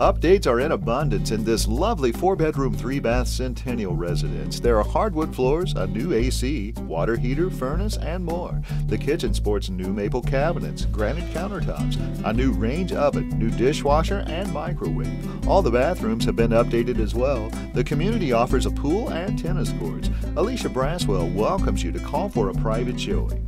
Updates are in abundance in this lovely four bedroom, three bath Centennial residence. There are hardwood floors, a new AC, water heater, furnace, and more. The kitchen sports new maple cabinets, granite countertops, a new range oven, new dishwasher, and microwave. All the bathrooms have been updated as well. The community offers a pool and tennis courts. Alicia Braswell welcomes you to call for a private showing.